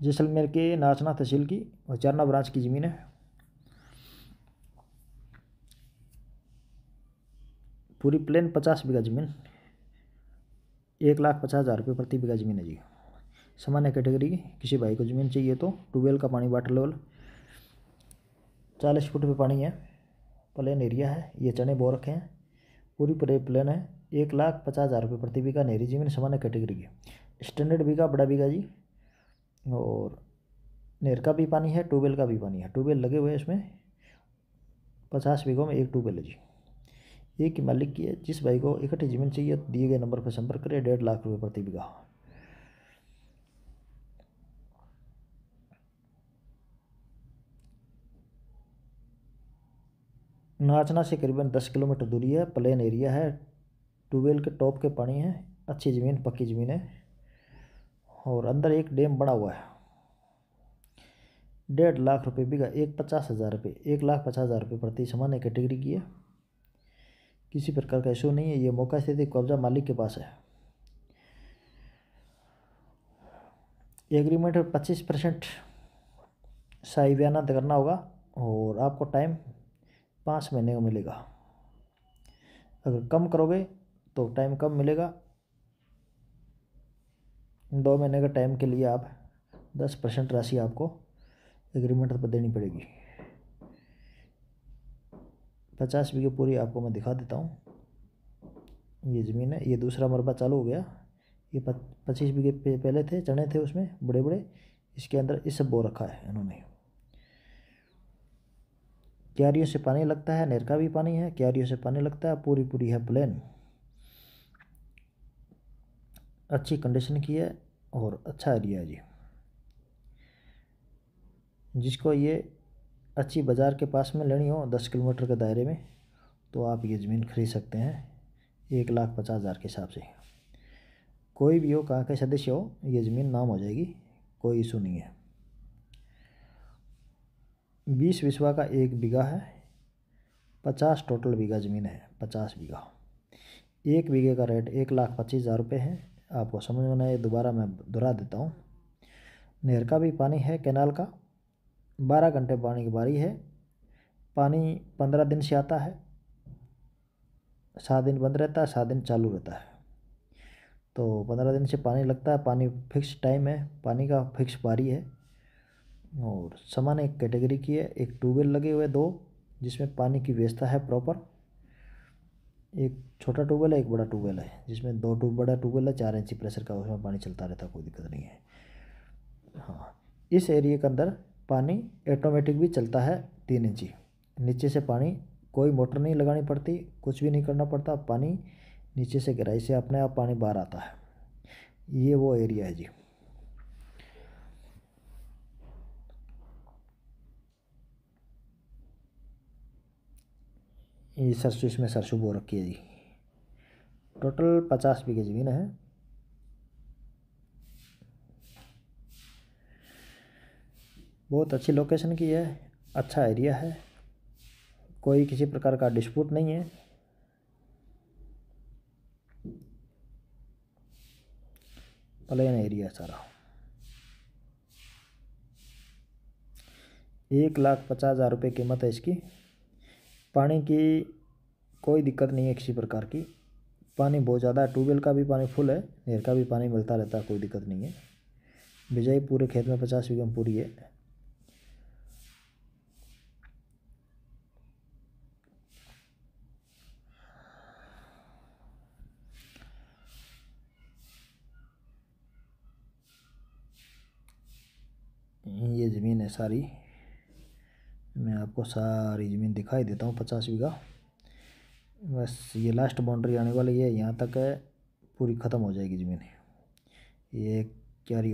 जैसलमेर के नाचना तहसील की और चारना ब्रांच की ज़मीन है। पूरी प्लेन पचास बीघा ज़मीन। एक लाख पचास हज़ार रुपये प्रति बीघा ज़मीन है जी। सामान्य कैटेगरी की, किसी भाई को ज़मीन चाहिए तो ट्यूबवेल का पानी वाटर लेवल। चालीस फुट पे पानी है। प्लेन एरिया है। ये चने बो रखे हैं। पूरी पूरे प्लेन है। एक लाख पचास हज़ार रुपये प्रति बीघा नहरी ज़मीन सामान्य कैटेगरी की। स्टैंडर्ड बीघा, बड़ा बीघा जी। और नहर का भी पानी है, ट्यूबवेल का भी पानी है। ट्यूबवेल लगे हुए हैं इसमें। पचास बीघों में एक ट्यूबवेल है जी। एक ही मालिक की है, जिस भाई को इकट्ठी ज़मीन चाहिए, दिए गए नंबर पर संपर्क करें, डेढ़ लाख रुपये प्रति बीघा। नाचना से करीबन दस किलोमीटर दूरी है, प्लेन एरिया है। ट्यूबवेल के टॉप के पानी है, अच्छी ज़मीन, पक्की ज़मीन है। और अंदर एक डैम बना हुआ है। डेढ़ लाख रुपए बीघा, एक पचास हज़ार रुपये, एक लाख पचास हज़ार रुपये प्रति सामान्य कैटेगरी की है। किसी प्रकार का इशू नहीं है, ये मौका स्थिति कब्जा मालिक के पास है। एग्रीमेंट में पच्चीस परसेंट सही बयान करना होगा और आपको टाइम पाँच महीने का मिलेगा। अगर कम करोगे तो टाइम कम मिलेगा दो महीने के टाइम के लिए आप दस परसेंट राशि आपको एग्रीमेंट पर देनी पड़ेगी। पचास बीघे पूरी आपको मैं दिखा देता हूँ। ये ज़मीन है, ये दूसरा मरबा चालू हो गया। ये पच्चीस बीघे पहले थे चने थे उसमें बड़े बड़े इसके अंदर इस सब बो रखा है इन्होंने। क्यारियों से पानी लगता है, नहर का भी पानी है, क्यारियों से पानी लगता है पूरी पूरी है प्लेन। अच्छी कंडीशन की है और अच्छा एरिया है जी। जिसको ये अच्छी बाज़ार के पास में लेनी हो दस किलोमीटर के दायरे में तो आप ये ज़मीन खरीद सकते हैं एक लाख पचास हज़ार के हिसाब से। कोई भी हो, कहाँ के सदस्य हो, ये ज़मीन नाम हो जाएगी, कोई इशू नहीं है। बीस विश्वा का एक बीघा है, पचास टोटल बीघा ज़मीन है, पचास बीघा। एक बीघे का रेट एक लाख पच्चीस हज़ार रुपये है आपको समझ में नहीं दोबारा मैं दोहरा देता हूँ। नहर का भी पानी है कैनाल का। बारह घंटे पानी की बारी है। पानी पंद्रह दिन से आता है। सात दिन बंद रहता है, सात दिन चालू रहता है। तो पंद्रह दिन से पानी लगता है, पानी फिक्स टाइम है, पानी का फिक्स बारी है। और समान एक कैटेगरी की है, एक ट्यूबवेल लगे हुए दो, जिसमें पानी की व्यवस्था है प्रॉपर। एक छोटा ट्यूबवेल है, एक बड़ा ट्यूबवेल है, जिसमें दो ट्यूब, बड़ा ट्यूबवेल है, चार इंची प्रेशर का, उसमें पानी चलता रहता कोई दिक्कत नहीं है। हाँ इस एरिए के अंदर पानी ऑटोमेटिक भी चलता है तीन इंची। नीचे से पानी, कोई मोटर नहीं लगानी पड़ती, कुछ भी नहीं करना पड़ता, पानी नीचे से गहराई से अपने आप पानी बाहर आता है। ये वो एरिया है जी। ये सरसों इसमें सरसों बो रखी है जी। टोटल पचास बीघे ज़मीन है। बहुत अच्छी लोकेशन की है अच्छा एरिया है। कोई किसी प्रकार का डिस्प्यूट नहीं है। प्लेन एरिया सारा। एक लाख पचास हज़ार रुपये कीमत है इसकी। पानी की कोई दिक्कत नहीं है किसी प्रकार की। पानी बहुत ज़्यादा है, ट्यूबवेल का भी पानी फुल है नहर का भी पानी मिलता रहता है, कोई दिक्कत नहीं है। बिजाई पूरे खेत में पचास बीघा पूरी है। ये ज़मीन है सारी। आपको सारी ज़मीन दिखाई देता हूँ, पचास बीघा। बस ये लास्ट बाउंड्री आने वाली है, यहाँ तक है, पूरी ख़त्म हो जाएगी ज़मीन। ये क्यारी